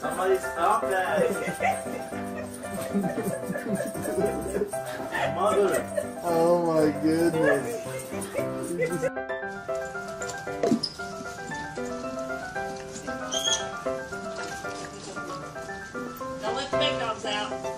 Somebody stop that! Mother! Oh my goodness. Now let the big dogs out.